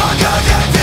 Только ведь